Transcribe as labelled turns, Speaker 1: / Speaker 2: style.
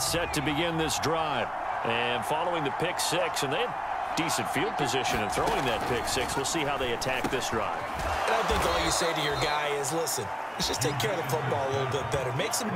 Speaker 1: Set to begin this drive. And following the pick six, and they had decent field position And throwing that pick six. We'll see how they attack this drive.
Speaker 2: And I think all you say to your guy is, listen, let's just take care of the football a little bit better. Make some